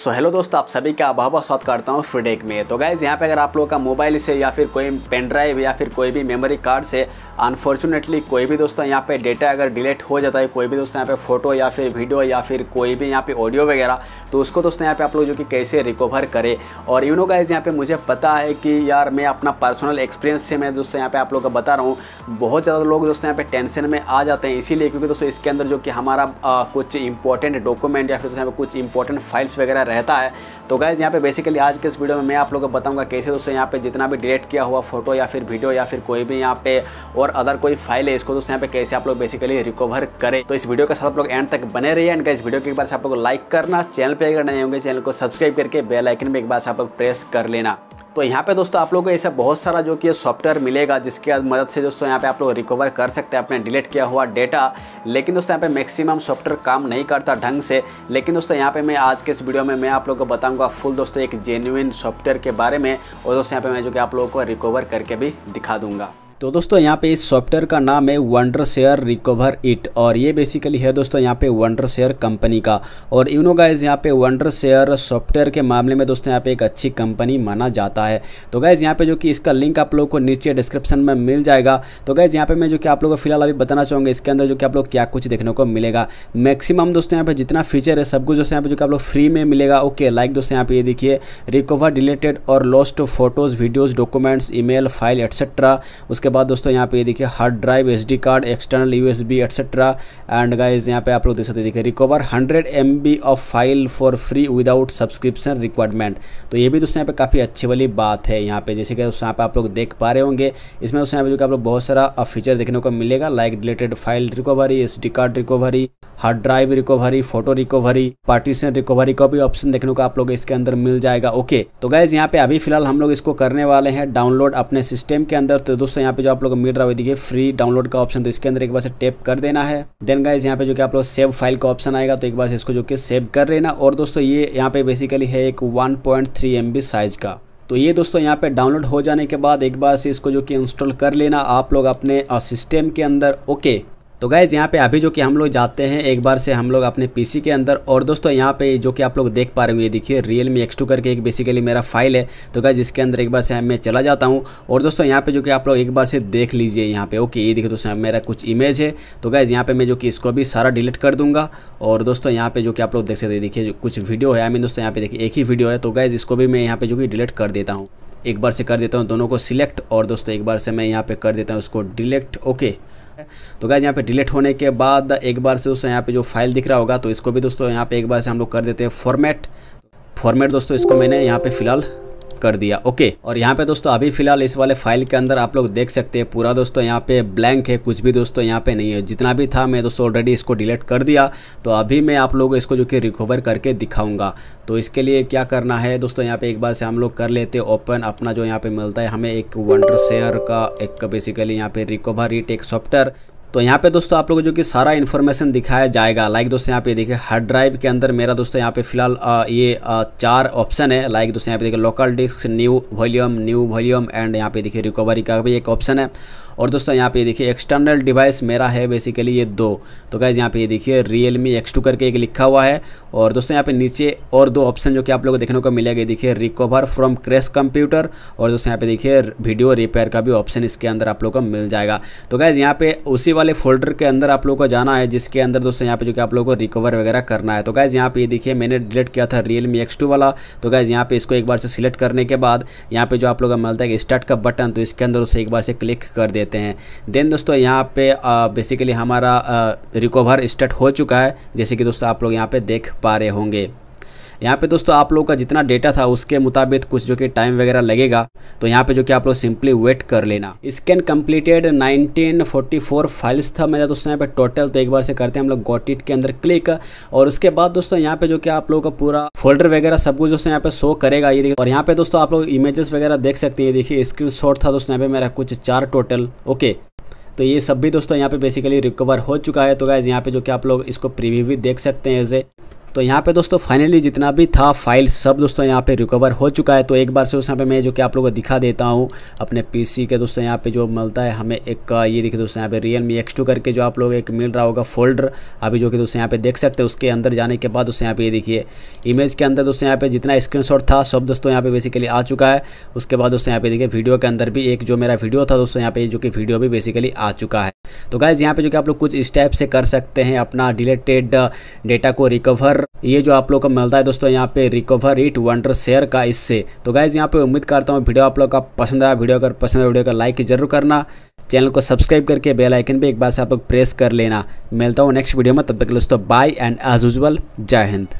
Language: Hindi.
सो हेलो दोस्तों, आप सभी का बहुत बहुत स्वागत करता हूँ फ्रीडेक में। तो गाइज़ यहाँ पे अगर आप लोगों का मोबाइल से या फिर कोई पेन ड्राइव या फिर कोई भी मेमोरी कार्ड से अनफॉर्चुनेटली कोई भी दोस्तों यहाँ पे डेटा अगर डिलीट हो जाता है, कोई भी दोस्तों यहाँ पे फ़ोटो या फिर वीडियो या फिर कोई भी यहाँ पे ऑडियो वगैरह तो उसको दोस्तों यहाँ पे आप लोग जो कि कैसे रिकवर करें? और यू नो गाइज़ यहाँ पे मुझे पता है कि यार मैं अपना पर्सनल एक्सपीरियंस से मैं दोस्तों यहाँ पे आप लोग का बता रहा हूँ, बहुत ज़्यादा लोग दोस्तों यहाँ पे टेंशन में आ जाते हैं, इसीलिए क्योंकि दोस्तों इसके अंदर जो कि हमारा कुछ इंपॉर्टेंट डॉक्यूमेंट या फिर दोस्तों यहाँ पे कुछ इंपॉर्टेंट फाइल्स वगैरह रहता है। तो गैज़ यहाँ पे बेसिकली आज के इस वीडियो में मैं आप लोगों को बताऊँगा कैसे दोस्तों यहाँ पे जितना भी डिलीट किया हुआ फ़ोटो या फिर वीडियो या फिर कोई भी यहाँ पे और अदर कोई फ़ाइल है, इसको दोस्तों यहाँ पे कैसे आप लोग बेसिकली रिकवर करें। तो इस वीडियो के साथ आप लोग एंड तक बने रहिए एंड इस वीडियो के बार से आप लोग लाइक करना चैनल पर अगर नहीं होंगे चैनल को सब्सक्राइब करके बेलाइकन में एक बार से आप लोग प्रेस कर लेना। तो यहाँ पे दोस्तों आप लोगों को ऐसा बहुत सारा जो कि सॉफ्टवेयर मिलेगा, जिसके मदद से दोस्तों यहाँ पे आप लोग रिकवर कर सकते हैं, अपने डिलीट किया हुआ डेटा लेकिन दोस्तों यहाँ पे मैक्सिमम सॉफ्टवेयर काम नहीं करता ढंग से। लेकिन दोस्तों यहाँ पे मैं आज के इस वीडियो में मैं आप लोगों को बताऊँगा फुल दोस्तों एक जेन्यून सॉफ्टवेयर के बारे में। और दोस्तों यहाँ पर मैं जो कि आप लोगों को रिकवर करके भी दिखा दूँगा। तो दोस्तों, यहाँ पे इस सॉफ्टवेयर का नाम है वंडर शेयर रिकवर इट और ये बेसिकली है दोस्तों, यहाँ पे वंडर शेयर कंपनी का। और यूनो गाइज़ यहाँ पे वंडर शेयर सॉफ्टवेयर के मामले में दोस्तों, यहाँ पे एक अच्छी कंपनी माना जाता है। तो गाइज़ यहाँ पे जो कि इसका लिंक आप लोग को नीचे डिस्क्रिप्शन में मिल जाएगा। तो गाइज़ यहाँ पे मैं जो कि आप लोग को फ़िलहाल अभी बताना चाहूँगा, इसके अंदर जो कि आप लोग क्या कुछ देखने को मिलेगा। मैक्सिमम दोस्तों, यहाँ पे जितना फीचर है, सब कुछ दोस्तों, यहाँ पे जो कि आप लोग फ्री में मिलेगा। ओके लाइक दोस्तों, यहाँ पे ये देखिए रिकवर डिलेटेड और lost photos videos documents email file etcetera उसके बाद दोस्तों यहाँ पे ये देखिए hard drive SD card external U S B etcetera and guys यहाँ पे आप लोग देख सकते देखिए recover hundred M of file for free without subscription requirement तो ये भी दोस्तों यहाँ पे काफ़ी अच्छी वाली बात है यहाँ पे। जैसे कि दोस्तों यहाँ पे आप लोग देख पा रहे होंगे, इसमें दोस्तों यहाँ पे जो कि आप लोग बहुत सारा फीचर देखने को मिलेगा like related file recovery SD card recovery hard drive recovery, photo recovery, partition recovery का भी ऑप्शन देखने को आप लोग इसके अंदर मिल जाएगा। ओके तो गाइज़ यहाँ पे अभी फ़िलहाल हम लोग इसको करने वाले हैं डाउनलोड अपने सिस्टम के अंदर। तो दोस्तों, यहाँ पे जो आप लोग मिल रहा है फ्री डाउनलोड का ऑप्शन तो इसके अंदर एक बार से टेप कर देना है। देन गाइज़ यहाँ पे जो कि आप लोग सेव फ़ाइल का ऑप्शन आएगा तो एक बार इसको जो कि सेव कर लेना। और दोस्तों, ये यहाँ पे बेसिकली है एक वन पॉइंट साइज़ का। तो ये दोस्तों, यहाँ पे डाउनलोड हो जाने के बाद एक बार से इसको जो कि इंस्टॉल कर लेना आप लोग अपने सिस्टम के अंदर। ओके तो गैज़ यहाँ पे अभी जो कि हम लोग जाते हैं, एक बार से हम लोग अपने पीसी के अंदर और दोस्तों यहाँ पे जो कि आप लोग देख पा रहे हो ये देखिए रियल मी एक्स करके एक बेसिकली मेरा फ़ाइल है। तो गैज़ इसके अंदर एक बार से मैं चला जाता हूँ और दोस्तों यहाँ पे जो कि आप लोग एक बार से देख लीजिए यहाँ पे। ओके ये देखिए दोस्तों, मेरा कुछ इमेज है। तो गैज़ यहाँ पर मैं जो कि इसको भी सारा डिलीट कर दूँगा और दोस्तों यहाँ पे जो कि आप लोग देख सकते देखिए, कुछ वीडियो है। आई मीन दोस्तों, यहाँ पे देखिए, एक ही वीडियो है। तो गैज़ इसको भी मैं यहाँ पे जो कि डिलीट कर देता हूँ। एक बार से कर देता हूँ, दोनों को सिलेक्ट और दोस्तों एक बार से मैं यहाँ पर कर देता हूँ उसको डिलेक्ट ओके तो गैज यहाँ पे डिलीट होने के बाद एक बार से दोस्तों यहाँ पे जो फ़ाइल दिख रहा होगा तो इसको भी दोस्तों यहाँ पे एक बार से हम लोग कर देते हैं फॉर्मेट फॉर्मेट दोस्तों, इसको मैंने यहाँ पे फ़िलहाल कर दिया। ओके, और यहाँ पे दोस्तों, अभी फ़िलहाल इस वाले फ़ाइल के अंदर आप लोग देख सकते हैं, पूरा दोस्तों यहाँ पे ब्लैंक है, कुछ भी दोस्तों यहाँ पे नहीं है। जितना भी था, मैं दोस्तों ऑलरेडी इसको डिलीट कर दिया तो अभी मैं आप लोगों इसको जो कि रिकवर करके दिखाऊँगा। तो इसके लिए क्या करना है दोस्तों, यहाँ पे एक बार से हम लोग कर लेते ओपन अपना जो यहाँ पे मिलता है हमें एक वंडर शेयर का, एक बेसिकली यहाँ पे रिकवर इट एक सॉफ्टवेयर तो यहाँ पे दोस्तों आप लोगों को जो कि सारा इन्फॉर्मेशन दिखाया जाएगा लाइक दोस्तों यहाँ पे देखिए हार्ड ड्राइव के अंदर मेरा दोस्तों यहाँ पे फ़िलहाल ये आ, चार ऑप्शन है लाइक दोस्तों यहाँ पे देखिए local disk new volume new volume and यहाँ पे देखिए रिकवरी का भी एक ऑप्शन है और दोस्तों यहाँ पे देखिए एक्सटर्नल डिवाइस मेरा है बेसिकली ये दो तो गाइज़ यहाँ पे देखिए रियल मी एक्स टू करके एक लिखा हुआ है और दोस्तों यहाँ पे नीचे और दो ऑप्शन जो कि आप लोगों को देखने को मिलेगा देखिए रिकवर फ्रॉम क्रेश कंप्यूटर और दोस्तों यहाँ पे देखिए वीडियो रिपेयर का भी ऑप्शन इसके अंदर आप लोग को मिल जाएगा तो गाइज़ यहाँ पे उसी वाले फोल्डर के अंदर आप लोग को जाना है, जिसके अंदर दोस्तों यहाँ पे जो कि आप लोग को रिकवर वगैरह करना है। तो गाइज़ यहाँ पे ये देखिए, मैंने डिलीट किया था रियल मी एक्स टू वाला। तो गाइज़ यहाँ पे इसको एक बार से सिलेक्ट करने के बाद, यहाँ पे जो आप लोग का मिलता है स्टार्ट का बटन तो इसके अंदर उसे एक बार से क्लिक कर देते हैं। देन दोस्तों, यहाँ पे बेसिकली हमारा रिकवर स्टार्ट हो चुका है, जैसे कि दोस्तों आप लोग यहाँ पे देख पा रहे होंगे। यहाँ पे दोस्तों आप लोग का जितना डेटा था, उसके मुताबिक कुछ जो कि टाइम वगैरह लगेगा तो यहाँ पे जो कि आप लोग सिंपली वेट कर लेना। स्कैन कंप्लीटेड 1944 फाइल्स था मेरा दोस्तों, यहाँ पे टोटल तो एक बार से करते हैं, हम लोग गोटिट के अंदर क्लिक और उसके बाद दोस्तों यहाँ पे जो कि आप लोगों का पूरा फोल्डर वगैरह सब कुछ दोस्तों यहाँ पे शो करेगा, ये और यहाँ पे दोस्तों आप लोग इमेजेस वगैरह देख सकते हैं देखिए स्क्रीन था दोस्तों, यहाँ पे मेरा कुछ चार टोटल ओके तो ये सब भी दोस्तों यहाँ पे बेसिकली रिकवर हो चुका है। तो गाइज़ यहाँ पे जो कि आप लोग इसको प्रीव्यू भी देख सकते हैं एज ए तो यहाँ पे दोस्तों फाइनली जितना भी था फ़ाइल सब दोस्तों यहाँ पे रिकवर हो चुका है तो एक बार से उस यहाँ पे मैं जो कि आप लोगों को दिखा देता हूँ अपने पीसी के दोस्तों यहाँ पे जो मिलता है हमें एक ये देखिए दोस्तों यहाँ पे रियल मी एक्स टू करके जो आप लोग एक मिल रहा होगा फोल्डर अभी जो कि दोस्तों यहाँ पे देख सकते हैं उसके अंदर जाने के बाद दोस्तों यहाँ पे ये देखिए इमेज के अंदर दोस्तों यहाँ पे जितना स्क्रीन था सब दोस्तों यहाँ पे बेसिकली आ चुका है उसके बाद दोस्तों यहाँ पे देखिए वीडियो के अंदर भी एक जो मेरा वीडियो था दोस्तों यहाँ पे जो कि वीडियो भी बेसिकली आ चुका है तो गाइज़ यहाँ पे जो कि आप लोग कुछ स्टेप से कर सकते हैं अपना डिलेटेड डेटा को रिकवर ये जो आप लोग को मिलता है दोस्तों, यहाँ पे रिकवर इट वंडर शेयर का इससे। तो गाइज़ यहाँ पे उम्मीद करता हूँ वीडियो आप लोग का पसंद आया। वीडियो अगर पसंद है वीडियो का लाइक ज़रूर करना। चैनल को सब्सक्राइब करके बेल आइकन पे एक बार से आप लोग प्रेस कर लेना। मिलता हूँ नेक्स्ट वीडियो में। तब तक दोस्तों बाय एंड एज यूजल जय हिंद।